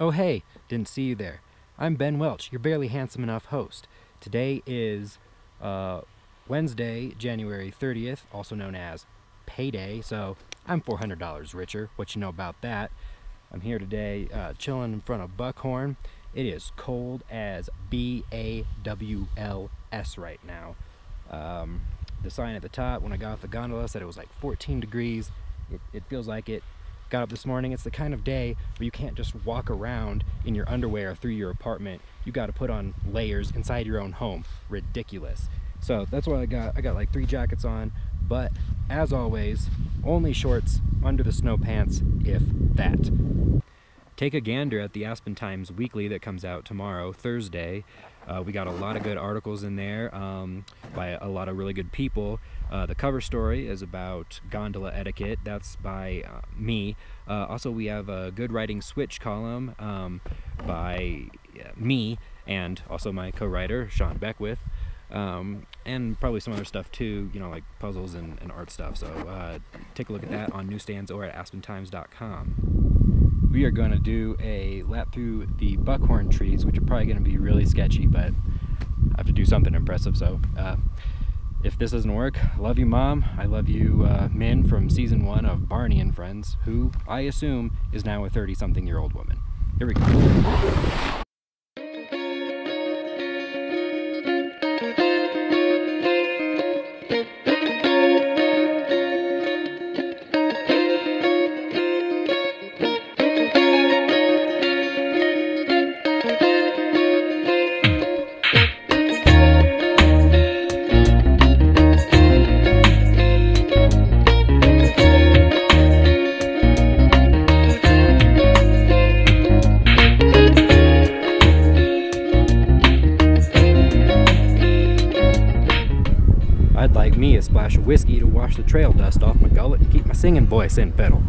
Oh, hey, didn't see you there. I'm Ben Welch, your barely handsome enough host. Today is uh, Wednesday, January 30th, also known as payday, so I'm $400 richer. What you know about that? I'm here today uh, chilling in front of Buckhorn. It is cold as B A W L S right now. Um, the sign at the top when I got off the gondola said it was like 14 degrees. It, it feels like it. Got up this morning. It's the kind of day where you can't just walk around in your underwear through your apartment. You got to put on layers inside your own home. Ridiculous. So that's what I got. I got like three jackets on, but as always, only shorts under the snow pants, if that. Take a gander at the Aspen Times Weekly that comes out tomorrow, Thursday. Uh, we got a lot of good articles in there um, by a lot of really good people. Uh, the cover story is about gondola etiquette. That's by uh, me. Uh, also, we have a good writing switch column um, by me and also my co-writer Sean Beckwith. Um, and probably some other stuff too, you know, like puzzles and, and art stuff. So uh, take a look at that on newsstands or at aspentimes.com. We are going to do a lap through the buckhorn trees, which are probably going to be really sketchy, but I have to do something impressive. So uh, if this doesn't work, love you, Mom. I love you, uh, Min from season one of Barney and Friends, who I assume is now a 30 something year old woman. Here we go. I'd like me a splash of whiskey to wash the trail dust off my gullet and keep my singing voice in fiddle.